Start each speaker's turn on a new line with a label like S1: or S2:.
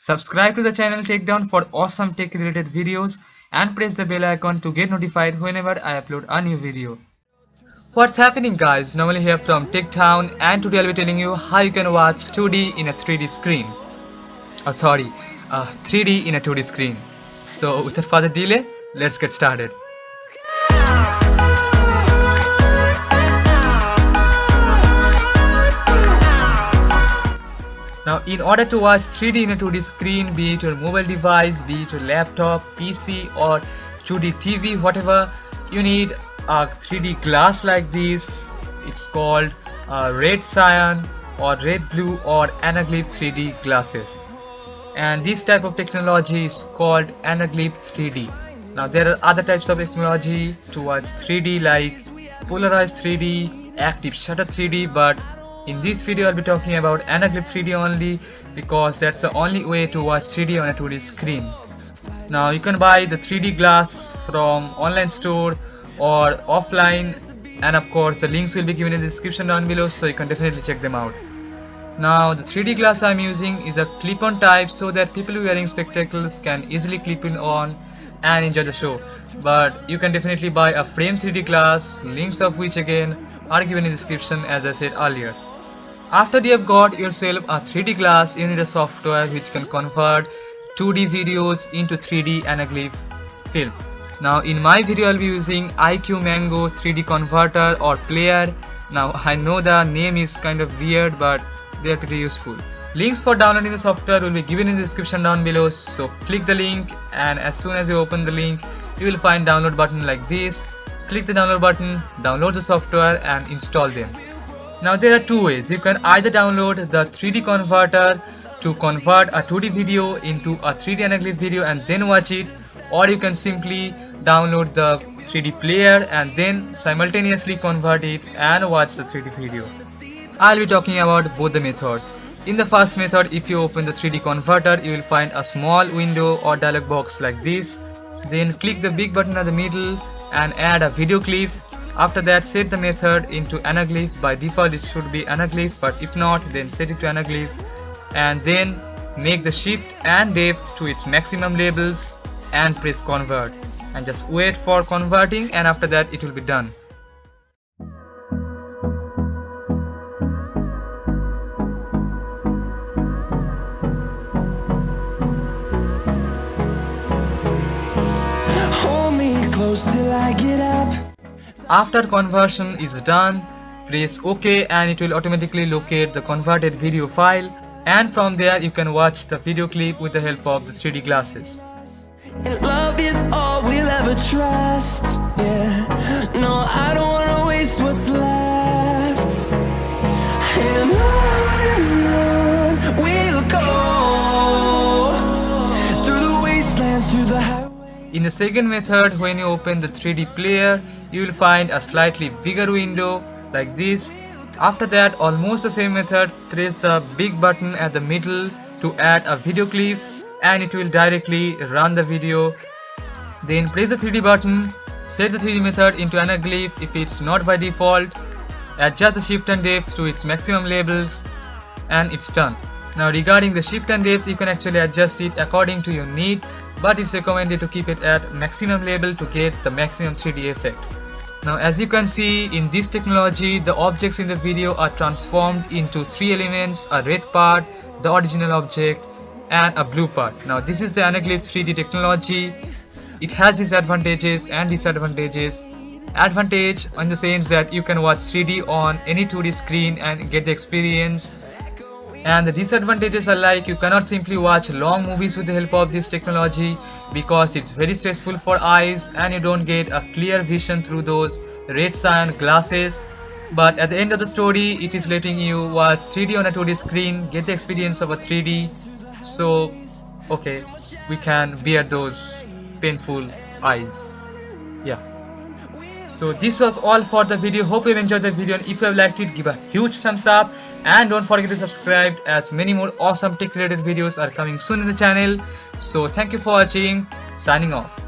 S1: Subscribe to the channel Takedown for awesome tech related videos and press the bell icon to get notified whenever I upload a new video. What's happening guys, Nabhonil here from Takedown and today I'll be telling you how you can watch 2D in a 3D screen. Oh sorry, uh, 3D in a 2D screen. So without further delay, let's get started. Now in order to watch 3D in a 2D screen, be it your mobile device, be it your laptop, PC or 2D TV, whatever, you need a 3D glass like this. It's called uh, red cyan or red blue or anaglyph 3D glasses. And this type of technology is called anaglyph 3D. Now there are other types of technology to watch 3D like polarized 3D, active shutter 3D but in this video I'll be talking about Anaglyph 3D only because that's the only way to watch 3D on a 2D screen. Now you can buy the 3D glass from online store or offline and of course the links will be given in the description down below so you can definitely check them out. Now the 3D glass I'm using is a clip-on type so that people wearing spectacles can easily clip it on and enjoy the show. But you can definitely buy a frame 3D glass, links of which again are given in the description as I said earlier. After you have got yourself a 3D glass, you need a software which can convert 2D videos into 3D anaglyph film. Now in my video I'll be using IQ Mango 3D converter or player. Now I know the name is kind of weird but they are pretty useful. Links for downloading the software will be given in the description down below so click the link and as soon as you open the link you will find download button like this. Click the download button, download the software and install them. Now there are two ways. You can either download the 3D converter to convert a 2D video into a 3D anaglyph video and then watch it or you can simply download the 3D player and then simultaneously convert it and watch the 3D video. I'll be talking about both the methods. In the first method, if you open the 3D converter, you will find a small window or dialog box like this. Then click the big button at the middle and add a video clip after that set the method into anaglyph. By default it should be anaglyph but if not then set it to anaglyph and then make the shift and depth to its maximum levels and press convert and just wait for converting and after that it will be done. till I get up after conversion is done, press OK and it will automatically locate the converted video file and from there you can watch the video clip with the help of the 3D glasses. And love is all we'll ever trust. Yeah. No, I don't wanna waste what's left. The second method, when you open the 3D player, you will find a slightly bigger window like this. After that, almost the same method, press the big button at the middle to add a video clip and it will directly run the video. Then press the 3D button, set the 3D method into anaglyph if it's not by default, adjust the shift and depth to its maximum levels and it's done. Now regarding the shift and depth, you can actually adjust it according to your need but it's recommended to keep it at maximum level to get the maximum 3D effect. Now as you can see in this technology the objects in the video are transformed into three elements a red part, the original object and a blue part. Now this is the Anaglyph 3D technology. It has its advantages and disadvantages. Advantage in the sense that you can watch 3D on any 2D screen and get the experience and the disadvantages are like you cannot simply watch long movies with the help of this technology because it's very stressful for eyes and you don't get a clear vision through those red cyan glasses. But at the end of the story it is letting you watch 3D on a 2D screen get the experience of a 3D so okay we can bear those painful eyes so this was all for the video. Hope you enjoyed the video. And if you have liked it give a huge thumbs up. And don't forget to subscribe as many more awesome tech related videos are coming soon in the channel. So thank you for watching. Signing off